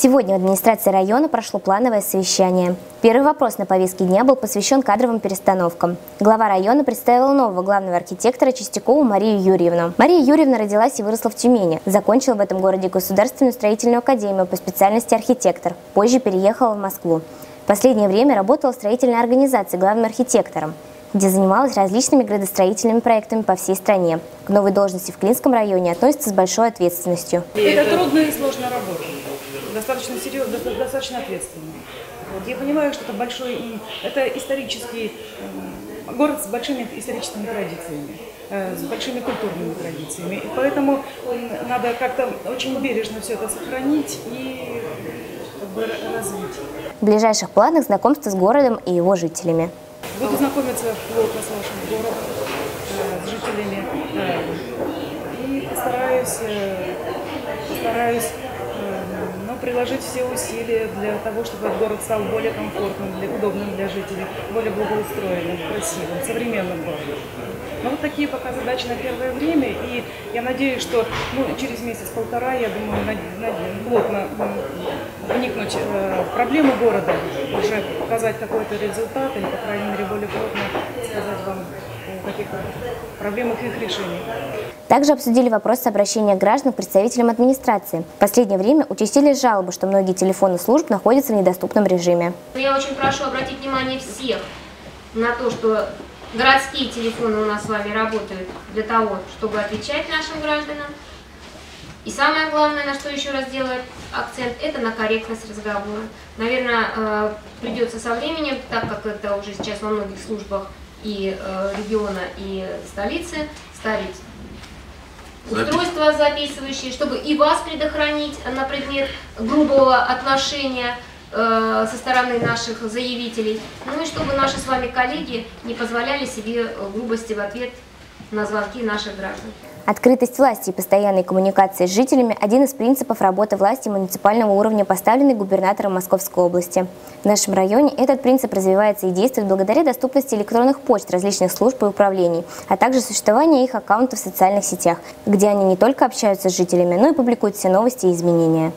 Сегодня в администрации района прошло плановое совещание. Первый вопрос на повестке дня был посвящен кадровым перестановкам. Глава района представила нового главного архитектора Чистякову Марию Юрьевну. Мария Юрьевна родилась и выросла в Тюмени. Закончила в этом городе Государственную строительную академию по специальности архитектор. Позже переехала в Москву. В последнее время работала в строительной организации главным архитектором где занималась различными градостроительными проектами по всей стране. К новой должности в Клинском районе относится с большой ответственностью. Это трудная и сложная работа, достаточно серьезная, достаточно ответственная. Вот. Я понимаю, что это большой, это исторический город с большими историческими традициями, э, с большими культурными традициями. И поэтому надо как-то очень бережно все это сохранить и как бы, развить. В ближайших планах знакомство с городом и его жителями. Буду знакомиться плотно с вашим городом, э, с жителями. Э, и постараюсь, э, постараюсь ну, приложить все усилия для того, чтобы этот город стал более комфортным, для, удобным для жителей, более благоустроенным, красивым, современным городом. Ну, вот такие пока задачи на первое время, и я надеюсь, что ну, через месяц-полтора, я думаю, на, на, плотно вникнуть в проблемы города, уже показать какой-то результат, или, по крайней мере, более плотно сказать вам о каких-то проблемах их решений. Также обсудили вопрос обращения граждан к представителям администрации. В последнее время участились жалобы, что многие телефоны служб находятся в недоступном режиме. Я очень прошу обратить внимание всех на то, что Городские телефоны у нас с вами работают для того, чтобы отвечать нашим гражданам. И самое главное, на что еще раз делать акцент, это на корректность разговора. Наверное, э, придется со временем, так как это уже сейчас во многих службах и э, региона, и столицы, ставить устройства записывающие, чтобы и вас предохранить на предмет грубого отношения Э, со стороны наших заявителей, ну и чтобы наши с вами коллеги не позволяли себе грубости в ответ на звонки наших граждан. Открытость власти и постоянной коммуникации с жителями – один из принципов работы власти муниципального уровня, поставленный губернатором Московской области. В нашем районе этот принцип развивается и действует благодаря доступности электронных почт различных служб и управлений, а также существования их аккаунтов в социальных сетях, где они не только общаются с жителями, но и публикуют все новости и изменения.